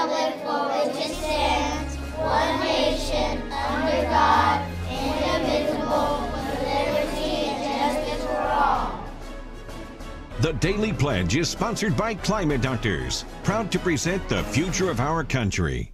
republic for which it stands, one nation, under God, indivisible, with liberty and justice for all. The Daily Pledge is sponsored by Climate Doctors, proud to present the future of our country.